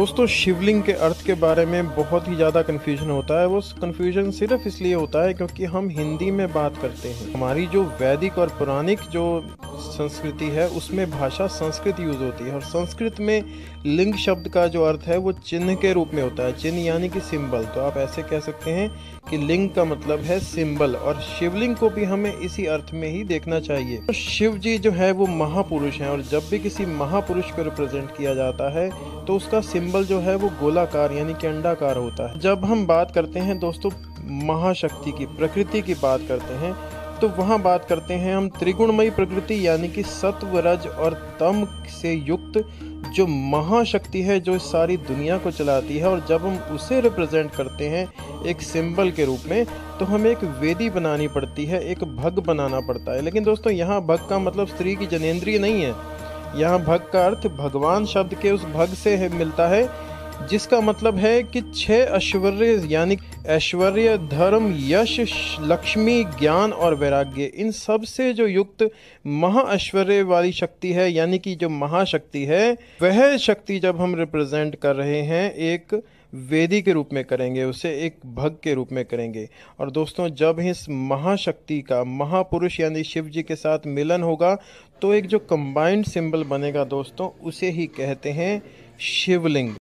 दोस्तों, शिवलिंग के अर्थ के बारे में बहुत ही ज़्यादा कन्फ्यूज़न होता है। वो कन्फ्यूज़न सिर्फ़ इसलिए होता है क्योंकि हम हिंदी में बात करते हैं। हमारी जो वैदिक और पौराणिक जो संस्कृति है, उसमें भाषा संस्कृत यूज़ होती है और संस्कृत में लिंग शब्द का जो अर्थ है, वो चिन्ह के रूप में होता है। चिन्ह यानी कि सिंबल। तो आप ऐसे कह सकते हैं कि लिंग का मतलब है सिंबल और शिवलिंग को भी हमें इसी अर्थ में ही देखना चाहिए। तो शिव जी जो है, वो महापुरुष हैं और जब भी किसी महापुरुष को रिप्रेजेंट किया जाता है तो उसका सिंबल जो है, वो गोलाकार यानी कि अंडाकार होता है। जब हम बात करते हैं दोस्तों, महाशक्ति की, प्रकृति की बात करते हैं तो वहाँ बात करते हैं हम त्रिगुणमयी प्रकृति यानी कि सत्व रज और तम से युक्त जो महाशक्ति है जो सारी दुनिया को चलाती है। और जब हम उसे रिप्रेजेंट करते हैं एक सिंबल के रूप में तो हमें एक वेदी बनानी पड़ती है एक भग बनाना पड़ता है। लेकिन दोस्तों यहाँ भग का मतलब स्त्री की जनेन्द्रिय नहीं है। यहाँ भग का अर्थ भगवान शब्द के उस भग से है, मिलता है। जिसका मतलब है कि छह ऐश्वर्य, यानी ऐश्वर्य, धर्म, यश, लक्ष्मी, ज्ञान और वैराग्य, इन सबसे जो युक्त महा ऐश्वर्य वाली शक्ति है, यानी कि जो महाशक्ति है, वह शक्ति जब हम रिप्रेजेंट कर रहे हैं, एक वेदी के रूप में करेंगे, उसे एक भग के रूप में करेंगे। और दोस्तों, जब इस महाशक्ति का, महापुरुष, यानी शिव जी के साथ मिलन होगा तो एक जो कंबाइंड सिंबल बनेगा दोस्तों, उसे ही कहते हैं शिवलिंग।